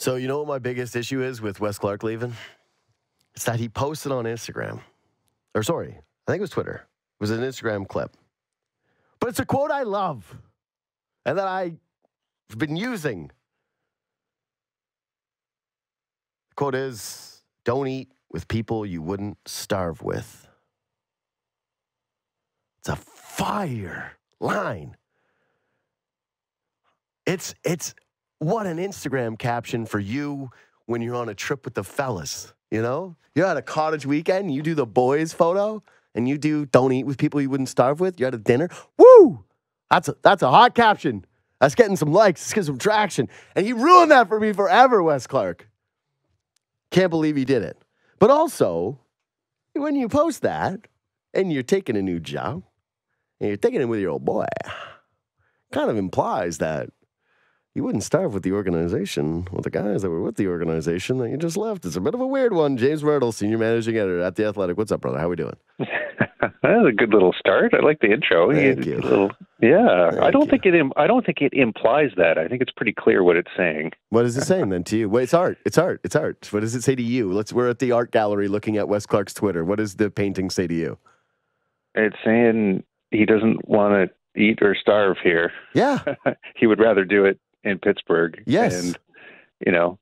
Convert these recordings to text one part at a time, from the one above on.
So you know what my biggest issue is with Wes Clark leaving? It's that he posted on Instagram, or sorry, I think it was Twitter. It was an Instagram clip, but it's a quote I love and that I've been using. The quote is, "Don't eat with people you wouldn't starve with." It's a fire line. It's it's what an Instagram caption for you when you're on a trip with the fellas. You know, you're at a cottage weekend, you do the boys photo, and you do don't eat with people you wouldn't starve with. You're at a dinner. Woo! That's a, that's a hot caption. That's getting some likes. It's getting some traction. And he ruined that for me forever, Wes Clark. Can't believe he did it. But also, when you post that and you're taking a new job and you're taking it with your old boy, kind of implies that you wouldn't starve with the organization, with the guys that were with the organization that you just left. It's a bit of a weird one. James Mirtle, senior managing editor at the Athletic. What's up, brother? How we doing? that was a good little start. I like the intro. Thank you. Little, yeah, Thank I don't you. think it. Im- I don't think it implies that. I think it's pretty clear what it's saying. What is it saying then to you? Wait, it's art. It's art. It's art. What does it say to you? Let's. We're at the art gallery looking at Wes Clark's Twitter. What does the painting say to you? It's saying he doesn't want to eat or starve here. Yeah. he would rather do it in Pittsburgh. Yes. and you know,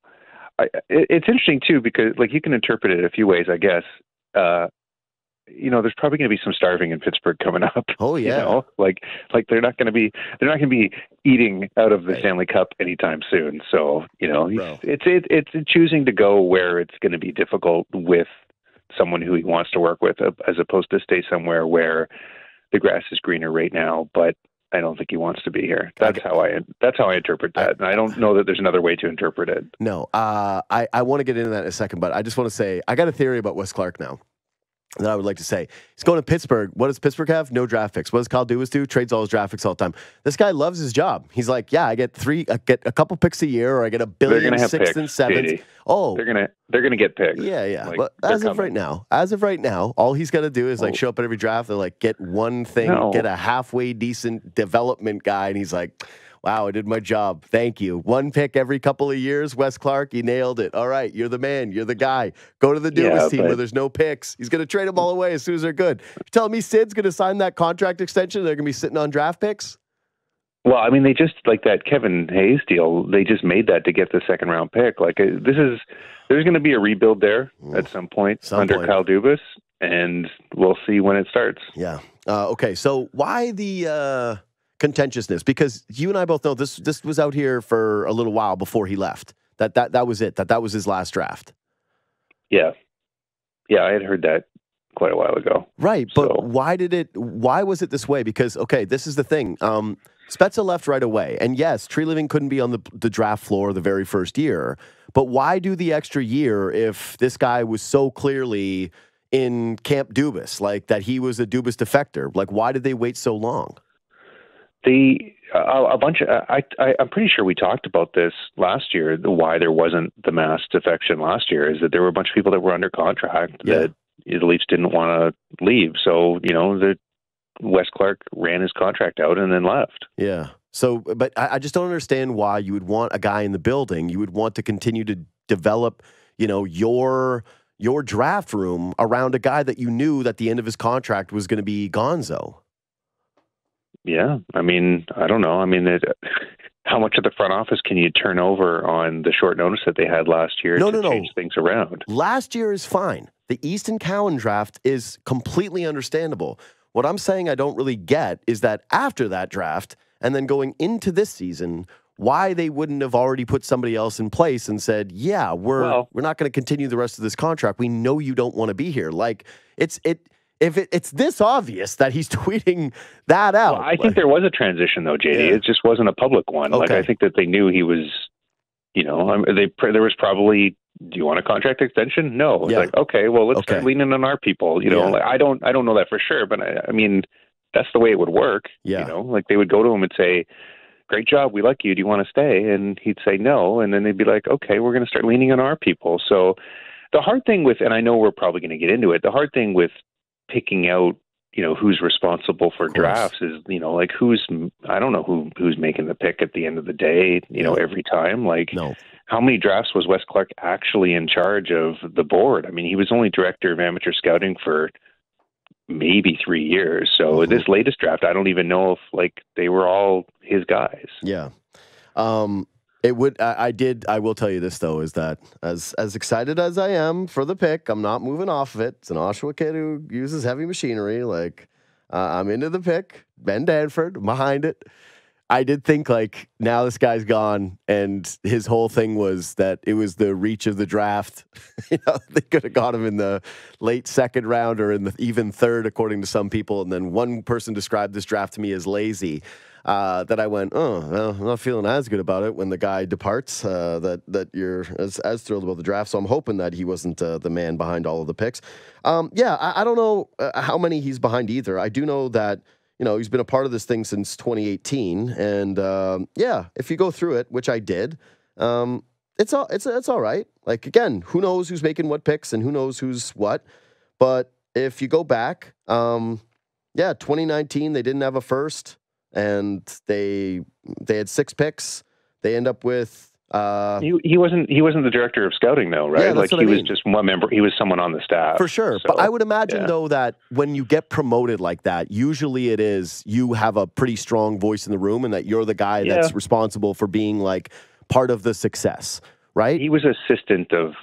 I, it, it's interesting too because like you can interpret it a few ways, I guess. Uh, you know, there's probably going to be some starving in Pittsburgh coming up. Oh yeah. You know, like like they're not going to be they're not going to be eating out of the Right. Stanley Cup anytime soon. So you know, Bro. it's it, it's choosing to go where it's going to be difficult with someone who he wants to work with, uh, as opposed to stay somewhere where the grass is greener right now, but. I don't think he wants to be here. That's how I that's how I interpret that. and I don't know that there's another way to interpret it. No. Uh, I I want to get into that in a second, but I just want to say I got a theory about Wes Clark now. That I would like to say. He's going to Pittsburgh. What does Pittsburgh have? No draft picks. What does Kyle Dubas do? Trades all his draft picks all the time. This guy loves his job. He's like, yeah, I get three, I get a couple picks a year, or I get a to have picks. and sevenths. JD. Oh, They're gonna they're gonna get picks. Yeah, yeah. Like, but as of right now, as of right now, all he's got to do is like Oh. show up at every draft. They're like, get one thing, No. get a halfway decent development guy, and he's like, "Wow, I did my job. Thank you." One pick every couple of years. Wes Clark, you nailed it. All right, you're the man. You're the guy. Go to the Dubas Yeah, team where there's no picks. He's gonna trade them all away as soon as they're good. You're telling me Sid's gonna sign that contract extension? They're gonna be sitting on draft picks. Well, I mean, they just like that Kevin Hayes deal. They just made that to get the second round pick. Like uh, this is there's going to be a rebuild there at some point Some under point. Kyle Dubas, and we'll see when it starts. Yeah. Uh, okay. So why the uh, contentiousness? Because you and I both know this. This was out here for a little while before he left. That that that was it. That that was his last draft. Yeah, yeah, I had heard that quite a while ago. Right. But So- why did it? Why was it this way? Because okay, this is the thing. Um, Spezza left right away, and yes, Treliving couldn't be on the the draft floor the very first year. But why do the extra year if this guy was so clearly in Camp Dubas, like that he was a Dubas defector? Like, why did they wait so long? The a, a bunch of I, I I'm pretty sure we talked about this last year. The why there wasn't the mass defection last year is that there were a bunch of people that were under contract Yeah. that the Leafs didn't want to leave. So you know the Wes Clark ran his contract out and then left. Yeah. So, but I, I just don't understand why you would want a guy in the building. You would want to continue to develop, you know, your your draft room around a guy that you knew that the end of his contract was going to be Gonzo. Yeah, I mean, I don't know. I mean, it, how much of the front office can you turn over on the short notice that they had last year No, to no, no. change things around? Last year is fine. The Easton Cowan draft is completely understandable. What I'm saying I don't really get is that after that draft and then going into this season, why they wouldn't have already put somebody else in place and said, "Yeah, we're Well- we're not going to continue the rest of this contract. We know you don't want to be here." Like it's it if it, it's this obvious that he's tweeting that out. Well, I think there was a transition though, JD. Yeah. It just wasn't a public one. Like I think that they knew he was. You know, they there was probably. Do you want a contract extension? No. It's Yeah. like okay, well let's Okay. start leaning on our people. You know, Yeah. like, I don't I don't know that for sure, but I, I mean that's the way it would work. Yeah. You know, like they would go to him and say, "Great job, we like you. Do you want to stay?" And he'd say no, and then they'd be like, "Okay, we're going to start leaning on our people." So the hard thing with, and I know we're probably going to get into it. The hard thing with picking out, you know, who's responsible for drafts is, you know, like who's I don't know who who's making the pick at the end of the day. You know, every time, like no. how many drafts was Wes Clark actually in charge of the board? I mean, he was only director of amateur scouting for maybe three years. So mm-hmm. this latest draft, I don't even know if like they were all his guys. Yeah. Um, it would. I, I, did. I will tell you this though: is that as as excited as I am for the pick, I'm not moving off of it. It's an Oshawa kid who uses heavy machinery. Like uh, I'm into the pick. Ben Danford behind it. I did think like now this guy's gone, and his whole thing was that it was the reach of the draft. you know, they could have got him in the late second round or in the even third, according to some people. And then one person described this draft to me as lazy. Uh, that I went, oh, well, I'm not feeling as good about it when the guy departs. Uh, that that you're as, as thrilled about the draft. So I'm hoping that he wasn't uh, the man behind all of the picks. Um, yeah, I, I don't know uh, how many he's behind either. I do know that you know, he's been a part of this thing since 2018. And um, yeah, if you go through it, which I did, um, it's all it's it's all right. Like again, who knows who's making what picks and who knows who's what. But if you go back, um, yeah, 2019 they didn't have a first, and they they had six picks. They end up with uh, he he wasn't he wasn't the director of scouting though, right? Yeah, like he I mean. was just one member. He was someone on the staff for sure. So, but I would imagine yeah. though that when you get promoted like that, usually it is you have a pretty strong voice in the room, and that you're the guy yeah. that's responsible for being like part of the success, right? He was assistant of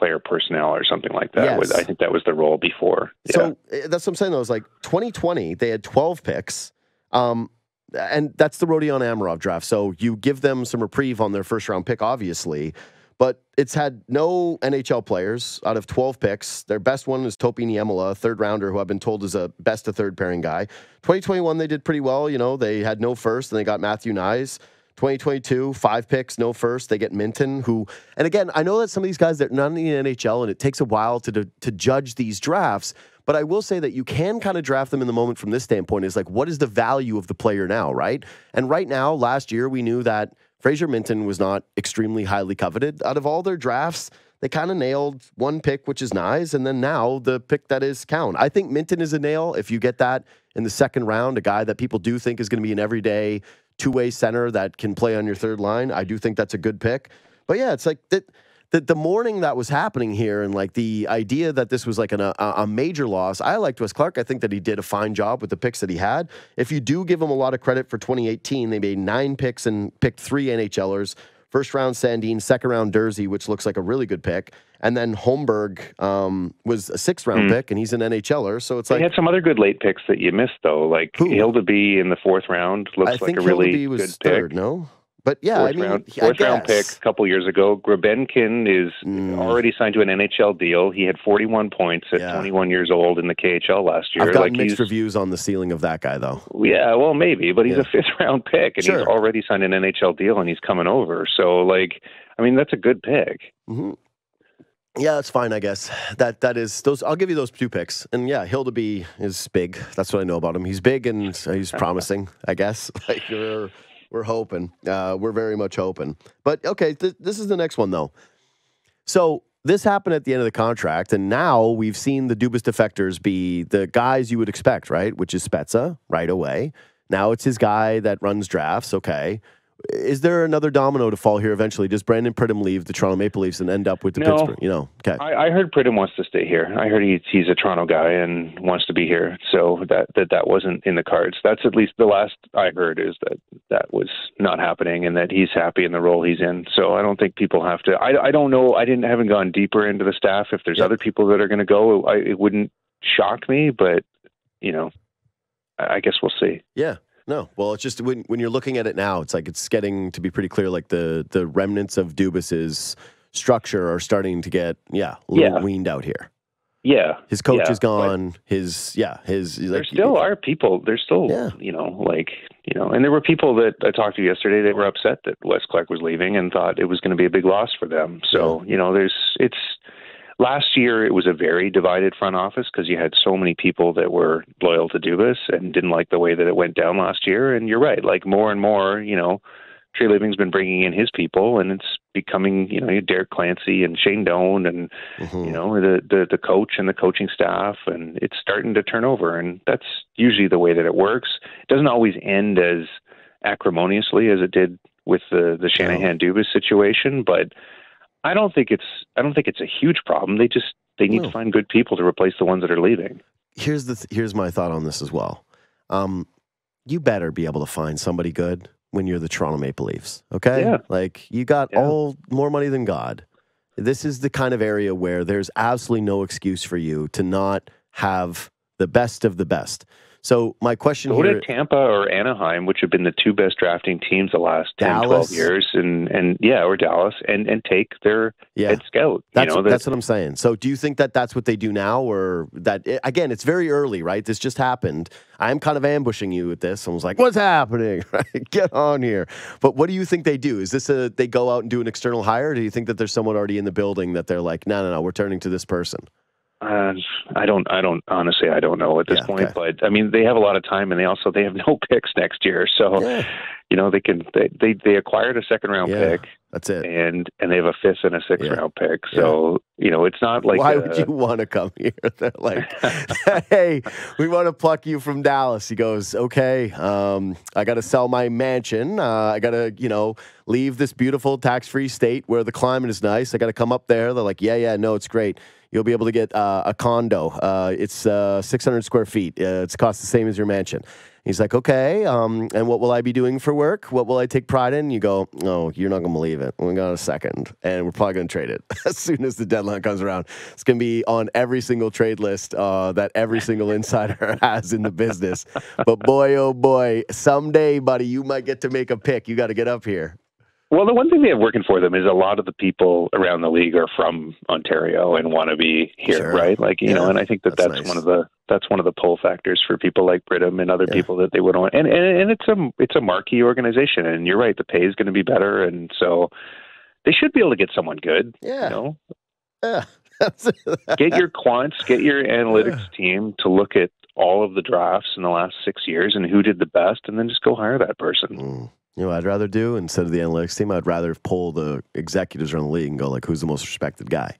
player personnel or something like that. Yes. I think that was the role before. So eh, that's what I'm saying though. was like 2020, they had 12 picks. Um, and that's the Rodion Amirov draft. So you give them some reprieve on their first round pick, obviously. But it's had no NHL players out of 12 picks. Their best one is Topi Niemela, third rounder who I've been told is a best of third pairing guy. 2021, they did pretty well. You know, they had no first and they got Matthew Knies. 2022, five picks, no first. They get Minten, who, and again, I know that some of these guys, they're not in the NHL and it takes a while to, to judge these drafts. But I will say that you can kind of draft them in the moment from this standpoint is like, what is the value of the player now, right? And right now, last year, we knew that Fraser Minten was not extremely highly coveted. Out of all their drafts, they kind of nailed one pick, which is nice. And then now the pick that is count. I think Minten is a nail. If you get that in the second round, a guy that people do think is going to be an everyday two way center that can play on your third line, I do think that's a good pick. But yeah, it's like that the, the mourning that was happening here and like the idea that this was like an, a, a major loss, I liked Wes Clark. I think that he did a fine job with the picks that he had. If you do give him a lot of credit for 2018, they made nine picks and picked three NHLers. First round Sandin, second round Durzi, which looks like a really good pick. And then Holmberg um, was a sixth round mm. pick, and he's an NHLer. So it's they like had some other good late picks that you missed though, like Who? Hildeby in the fourth round looks I like a really good third, pick. No, but yeah, fourth I mean, round, fourth round pick a couple years ago. Grebenkin is mm. already signed to an NHL deal. He had 41 points at yeah. 21 years old in the KHL last year. I've got like mixed reviews on the ceiling of that guy, though. Yeah, well, maybe, but he's yeah. a fifth round pick, and sure. he's already signed an NHL deal, and he's coming over. So, like, I mean, that's a good pick. Mm-hmm. Yeah, that's fine, I guess. That that is those. I'll give you those two picks, and yeah, Hildeby is big. That's what I know about him. He's big and he's promising. I guess. Like, we're hoping. Uh, we're very much hoping. But okay, th- this is the next one though. So this happened at the end of the contract, and now we've seen the Dubas defectors be the guys you would expect, right? Which is Spezza right away. Now it's his guy that runs drafts. Okay. Is there another domino to fall here eventually? Does Brandon Pridham leave the Toronto Maple Leafs and end up with the no, Pittsburgh? You know, okay. I, I heard Pridham wants to stay here. I heard he's he's a Toronto guy and wants to be here. So that that that wasn't in the cards. That's at least the last I heard is that that was not happening and that he's happy in the role he's in. So I don't think people have to. I I don't know. I didn't haven't gone deeper into the staff. If there's yep. other people that are going to go, I, it wouldn't shock me. But you know, I guess we'll see. Yeah. No, well, it's just when when you're looking at it now, it's like it's getting to be pretty clear. Like the the remnants of Dubas's structure are starting to get yeah, yeah. weaned out here. Yeah, his coach yeah, is gone. His yeah, his there like, still are people. There's still yeah. you know like you know, and there were people that I talked to yesterday that were upset that Wes Clark was leaving and thought it was going to be a big loss for them. So you know, there's it's last year it was a very divided front office because you had so many people that were loyal to Dubas and didn't like the way that it went down last year. And you're right, like more and more, you know, Treliving's been bringing in his people, and it's becoming, you know, Derek Clancy and Shane Doan, and mm-hmm. you know the, the the coach and the coaching staff, and it's starting to turn over, and that's usually the way that it works. It doesn't always end as acrimoniously as it did with the the Shanahan Dubas situation, but I don't think it's I don't think it's a huge problem. They just they need No. to find good people to replace the ones that are leaving. Here's the th- here's my thought on this as well. Um, you better be able to find somebody good when you're the Toronto Maple Leafs. Okay, Yeah. like you got Yeah. all more money than God. This is the kind of area where there's absolutely no excuse for you to not have the best of the best. So my question Go here, to Tampa or Anaheim, which have been the two best drafting teams the last 10, Dallas. 12 years, and and yeah, or Dallas, and and take their yeah, head scout. That's, you know, that- that's what I'm saying. So, do you think that that's what they do now, or that eh, again? It's very early, right? This just happened. I'm kind of ambushing you with this. I was like, "What's happening? Right? Get on here." But what do you think they do? Is this a they go out and do an external hire? Or do you think that there's someone already in the building that they're like, "No, no, no, we're turning to this person"? Uh, I don't. I don't. Honestly, I don't know at this Yeah, point. okay. But I mean, they have a lot of time, and they also they have no picks next year. So Yeah, you know they can. They they, they acquired a second round Yeah. pick, that's it. and and they have a fifth and a sixth round pick. So you know it's not like Why a- would you want to come here? They're like, hey, we want to pluck you from Dallas. He goes, okay, um, I got to sell my mansion. Uh, I got to, you know, leave this beautiful tax free state where the climate is nice. I got to come up there. They're like, yeah, yeah, no, it's great. You'll be able to get uh, a condo. Uh, it's uh, 600 square feet. Uh, it's cost the same as your mansion. He's like, okay, um, and what will I be doing for work? What will I take pride in? You go, no, you're not going to believe it. We got a second, and we're probably going to trade it as soon as the deadline comes around. It's going to be on every single trade list uh, that every single insider has in the business. But boy, oh boy, someday, buddy, you might get to make a pick. You got to get up here. Well, the one thing they have working for them is a lot of the people around the league are from Ontario and want to be here, Sure. right? Like you know, and I think that that's that's, nice. one of the that's one of the pull factors for people like Pridham and other Yeah. people that they would want. And, and and it's a it's a marquee organization, and you're right, the pay is going to be better, and so they should be able to get someone good. Yeah. You know, Yeah. get your quants, get your analytics team to look at all of the drafts in the last six years and who did the best, and then just go hire that person. Mm. You know, what I'd rather do instead of the analytics team. I'd rather poll the executives around the league and go like, "Who's the most respected guy?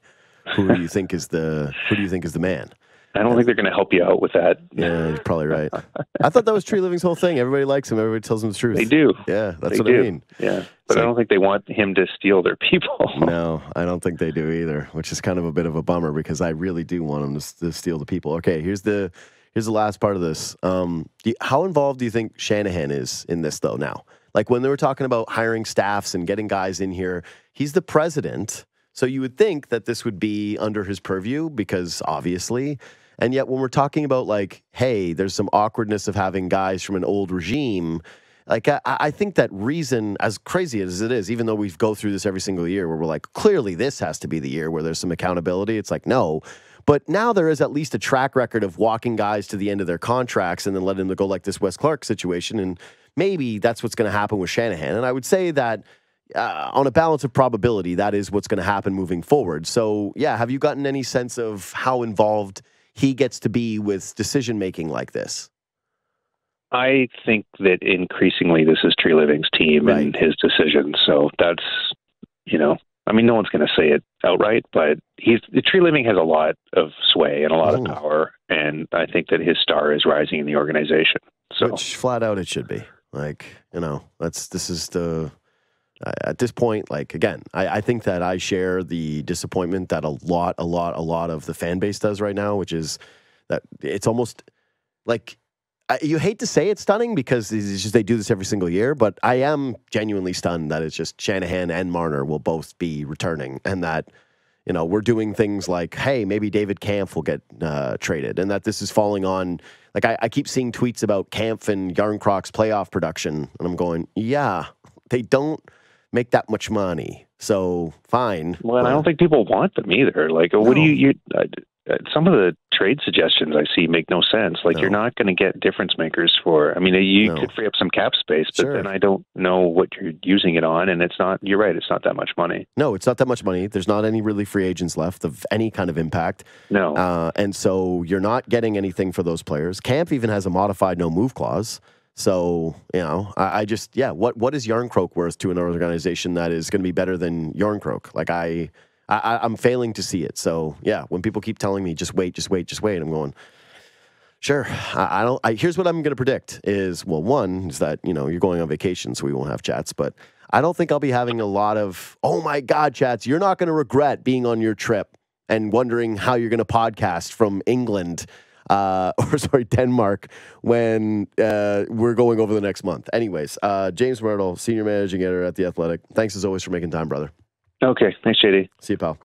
Who do you think is the Who do you think is the man?" I don't think they're going to help you out with that. Yeah, you're probably right. I thought that was Treliving's whole thing. Everybody likes him. Everybody tells him the truth. They do. Yeah, that's They what I mean. Yeah, but So- I don't think they want him to steal their people. No, I don't think they do either, which is kind of a bit of a bummer because I really do want him to, to steal the people. Okay, here's the here's the last part of this. Um, do you- how involved do you think Shanahan is in this though? Now, like when they were talking about hiring staffs and getting guys in here, he's the president, so you would think that this would be under his purview because obviously. And yet, when we're talking about like, hey, there's some awkwardness of having guys from an old regime. Like I, I think that reason, as crazy as it is, even though we go through this every single year, where we're like, clearly this has to be the year where there's some accountability. It's like no, but now there is at least a track record of walking guys to the end of their contracts and then letting them go like this Wes Clark situation, and maybe that's what's going to happen with Shanahan. And I would say that. Uh, on a balance of probability, that is what's going to happen moving forward. So, yeah, have you gotten any sense of how involved he gets to be with decision making like this? I think that increasingly this is Treliving's team and his decisions. So that's, you know, I mean, no one's going to say it outright, but he's Tree Living has a lot of sway and a lot Mm. of power, and I think that his star is rising in the organization. So Which flat out it should be. Like, you know, that's this is the at this point, like again, I, I think that I share the disappointment that a lot, a lot, a lot of the fan base does right now, which is that it's almost like I, you hate to say it's stunning because it's just they do this every single year, but I am genuinely stunned that it's just Shanahan and Marner will both be returning, and that you know we're doing things like, hey, maybe David Kampf will get uh, traded, and that this is falling on. Like I, I keep seeing tweets about Kampf and Järnkrok's playoff production, and I'm going, yeah, they don't make that much money, so fine. Well, and I don't think people want them either. Like, what do you? you uh, some of the trade suggestions I see make no sense. Like, you're not going to get difference makers for. I mean, you No. could free up some cap space, but Sure. then I don't know what you're using it on, and it's not. You're right. It's not that much money. No, it's not that much money. There's not any really free agents left of any kind of impact. No. Uh, and so you're not getting anything for those players. Kampf even has a modified no move clause. So, you know, I, I just, yeah, what, what is Järnkrok worth to an organization that is going to be better than Järnkrok? Like, I, I, I'm failing to see it. So, yeah, when people keep telling me, just wait, just wait, just wait, I'm going, Sure. I, I don't. I, here's what I'm going to predict: is well, one is that you know you're going on vacation, so we won't have chats. But I don't think I'll be having a lot of, oh my God, chats, you're not going to regret being on your trip and wondering how you're going to podcast from England uh, or sorry, Denmark when uh, we're going over the next month. Anyways, uh, James Mirtle, senior managing editor at The Athletic. Thanks as always for making time, brother. Okay. Thanks, JD. See you, pal.